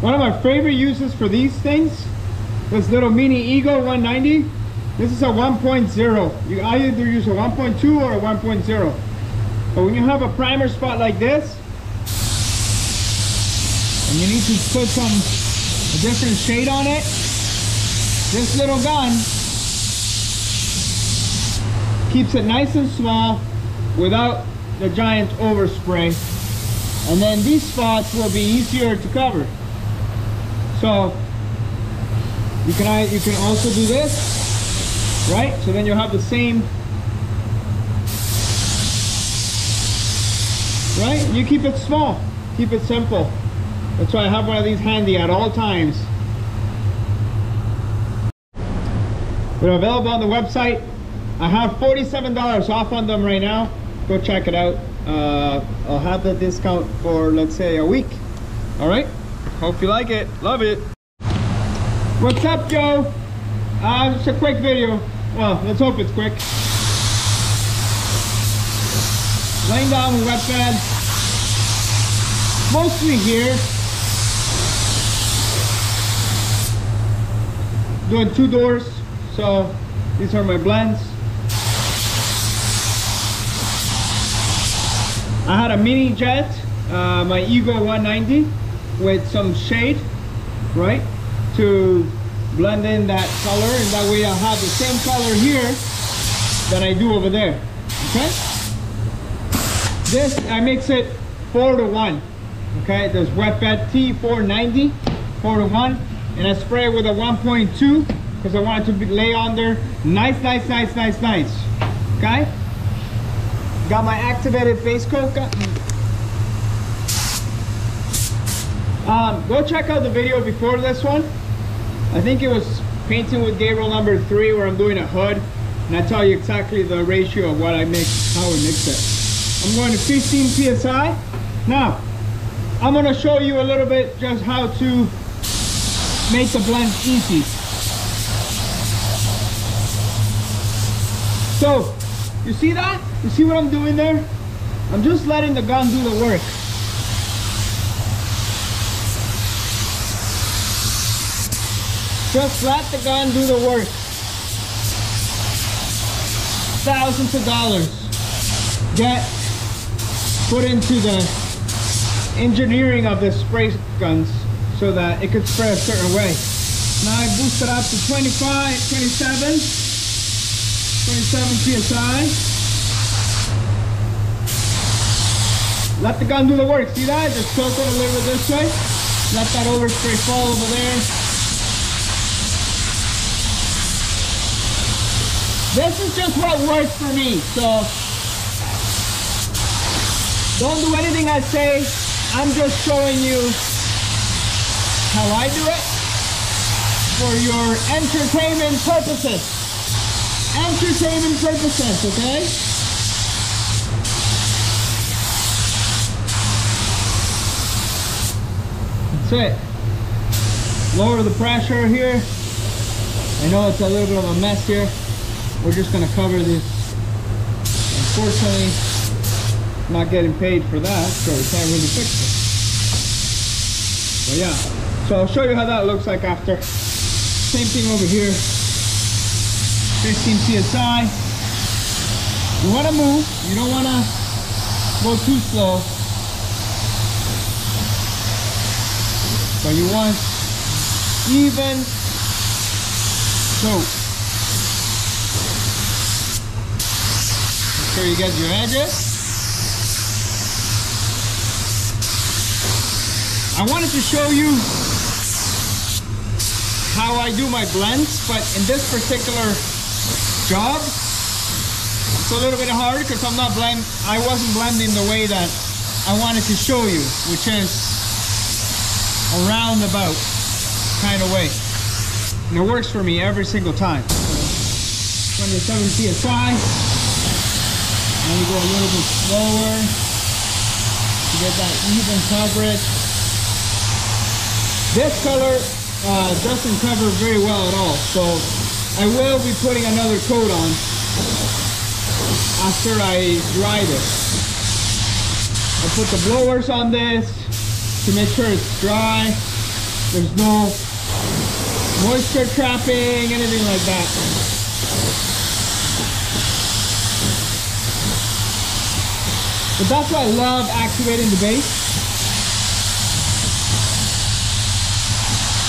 One of my favorite uses for these things, this little mini Eagle 190, this is a 1.0. You either use a 1.2 or a 1.0. But when you have a primer spot like this, and you need to put some a different shade on it, this little gun keeps it nice and small without the giant overspray. And then these spots will be easier to cover. So you can I you can also do this, right? So then you'll have the same right? You keep it small, keep it simple. That's why I have one of these handy at all times. They're available on the website. I have $47 off on them right now. Go check it out. Uh, I'll have the discount for, let's say, a week. All right? Hope you like it. Love it. What's up, Joe? Uh, just a quick video. Well, let's hope it's quick. laying down the wet bed mostly here doing two doors so these are my blends I had a mini jet uh, my Eagle 190 with some shade right to blend in that color and that way I'll have the same color here that I do over there okay this, I mix it four to one. Okay, this wet bed T490, four to one. And I spray it with a 1.2 because I want it to be, lay on there. Nice, nice, nice, nice, nice. Okay? Got my activated base coat. Um, go check out the video before this one. I think it was painting with Gabriel number three where I'm doing a hood. And I tell you exactly the ratio of what I mix, how I mix it. I'm going to 15 psi. Now, I'm going to show you a little bit just how to make the blend easy. So, you see that? You see what I'm doing there? I'm just letting the gun do the work. Just let the gun do the work. Thousands of dollars. Get put into the engineering of the spray guns so that it could spray a certain way. Now I boost it up to 25, 27, 27 psi. Let the gun do the work. See that? Just tilt it a little bit this way. Let that overspray fall over there. This is just what works for me. So don't do anything I say. I'm just showing you how I do it for your entertainment purposes. Entertainment purposes, okay? That's it. Lower the pressure here. I know it's a little bit of a mess here. We're just gonna cover this. Unfortunately, not getting paid for that, so we can't really fix it. But yeah, so I'll show you how that looks like after. Same thing over here. 15 psi. You want to move. You don't want to go too slow. But you want even so. Sure you get your edges. I wanted to show you how I do my blends, but in this particular job, it's a little bit hard because I'm not blend. I wasn't blending the way that I wanted to show you, which is a roundabout kind of way. And it works for me every single time. 27 psi. And we go a little bit slower to get that even coverage. This color uh, doesn't cover very well at all, so I will be putting another coat on after I dry this. I put the blowers on this to make sure it's dry. There's no moisture trapping, anything like that. But that's why I love activating the base.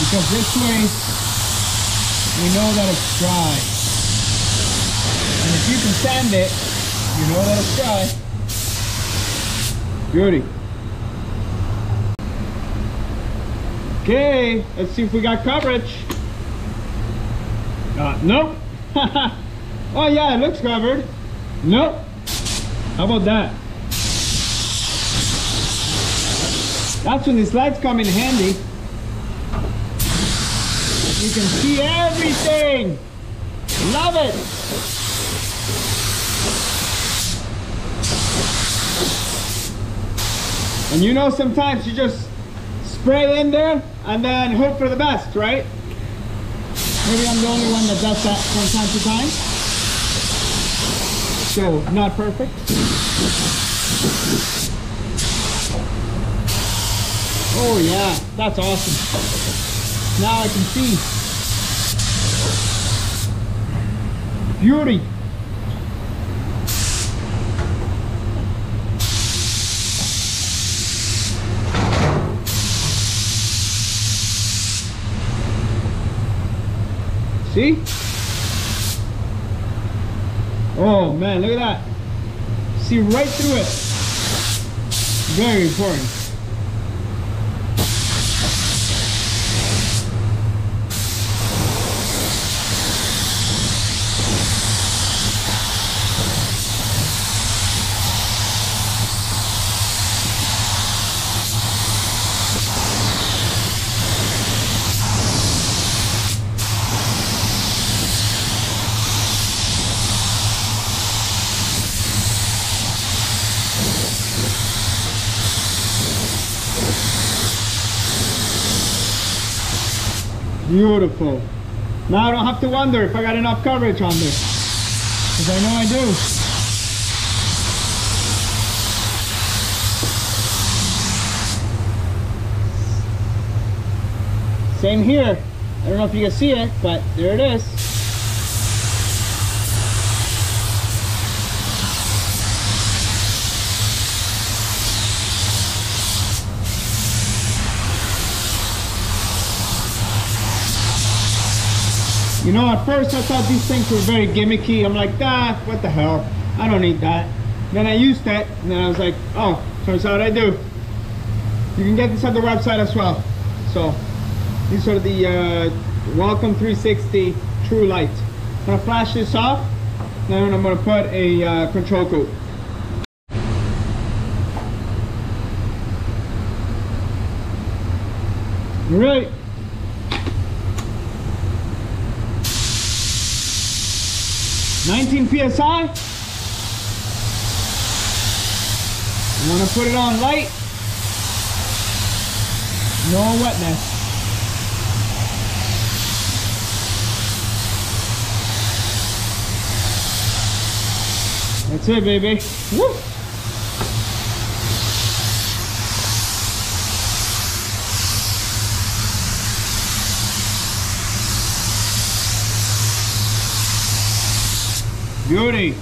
Because this way, we know that it's dry. And if you can sand it, you know that it's dry. Beauty. Okay, let's see if we got coverage. Uh, nope. oh yeah, it looks covered. Nope. How about that? That's when these lights come in handy. You can see everything. Love it. And you know sometimes you just spray in there and then hope for the best, right? Maybe I'm the only one that does that from time to time. So, not perfect. Oh yeah, that's awesome. Now I can see. Beauty. See? Oh man, look at that. See right through it. Very important. Beautiful. Now I don't have to wonder if I got enough coverage on this. Because I know I do. Same here. I don't know if you can see it, but there it is. You know, at first I thought these things were very gimmicky. I'm like, ah, what the hell? I don't need that. Then I used it, and then I was like, oh, turns out I do. You can get this at the website as well. So, these are the uh, Walcom 360 True Light. I'm gonna flash this off, then I'm gonna put a uh, control. All right. Nineteen psi. You want to put it on light. No wetness. That's it, baby. Woo! Beauty.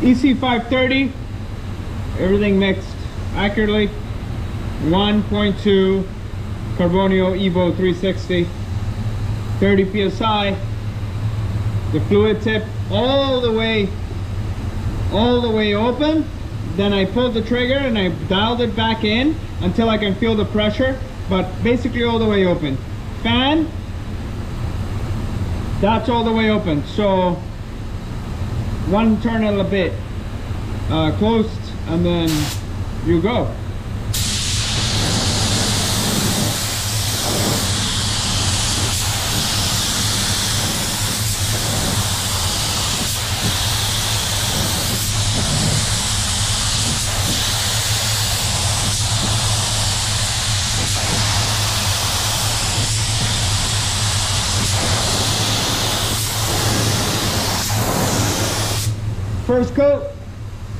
EC530, everything mixed accurately. 1.2 Carbonio Evo 360, 30 psi. The fluid tip all the way, all the way open. Then I pulled the trigger and I dialed it back in until I can feel the pressure, but basically all the way open. Fan, that's all the way open. So one turn a little bit uh, closed and then you go. First coat,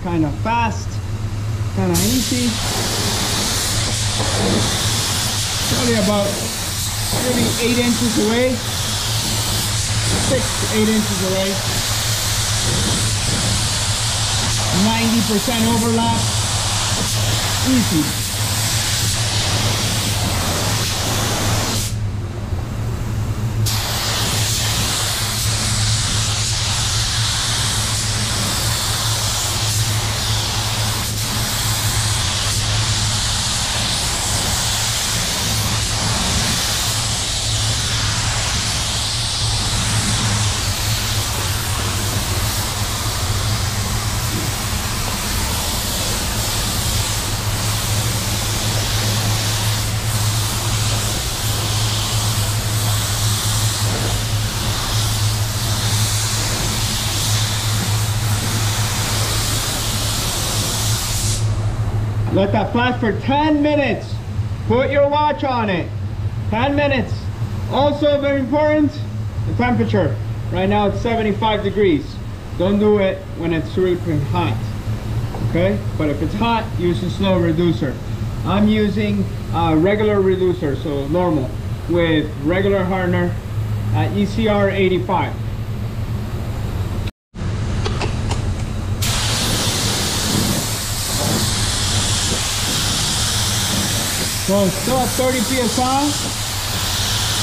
kind of fast, kind of easy. Probably about maybe eight inches away, six, to eight inches away. 90% overlap, easy. Let that flash for 10 minutes. Put your watch on it. 10 minutes. Also very important, the temperature. Right now it's 75 degrees. Don't do it when it's super hot. Okay? But if it's hot, use a slow reducer. I'm using a regular reducer, so normal, with regular hardener at ECR 85. So it's still at 30 psi.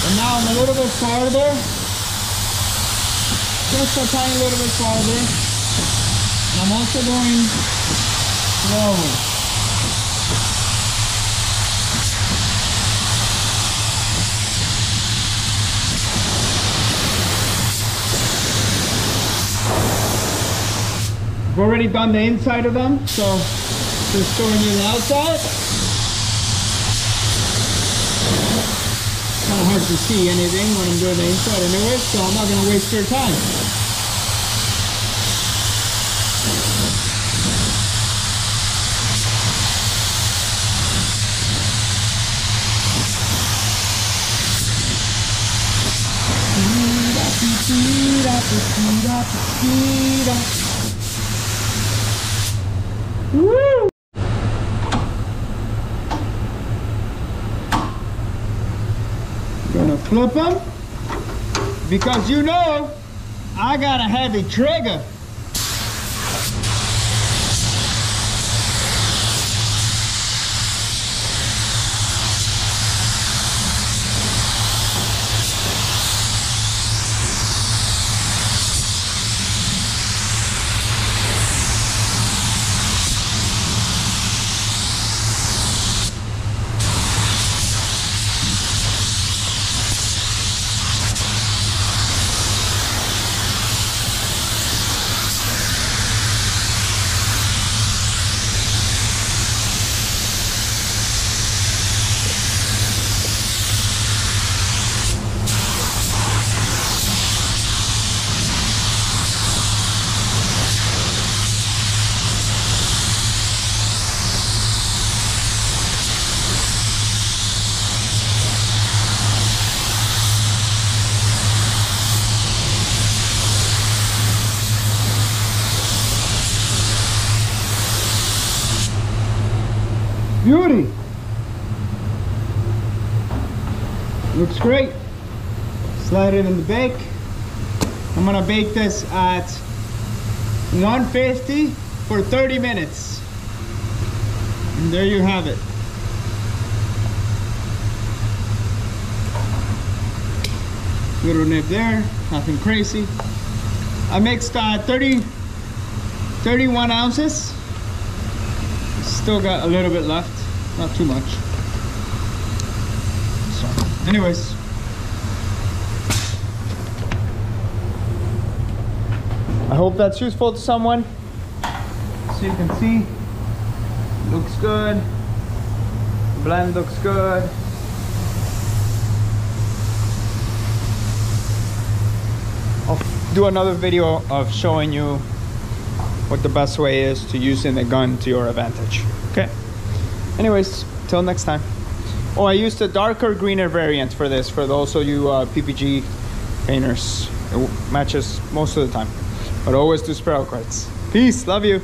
And now I'm a little bit farther. Just a tiny little bit farther. And I'm also going slower. I've already done the inside of them, so just showing you the outside. Kind of hard to see anything when I'm doing the inside anyway, so I'm not going to waste your time. Woo! Gonna flip them because you know I got a heavy trigger. Beauty. Looks great. Slide it in the bake. I'm gonna bake this at 150 for 30 minutes. And there you have it. Little nip there, nothing crazy. I mixed uh, 30, 31 ounces. Still got a little bit left not too much so anyways I hope that's useful to someone. So you can see looks good. Blend looks good. I'll do another video of showing you what the best way is to using the gun to your advantage. Okay? Anyways till next time. Oh i used a darker greener variant for this for also you uh, ppg painters. It matches most of the time but always do spiral quartz Peace. Love you.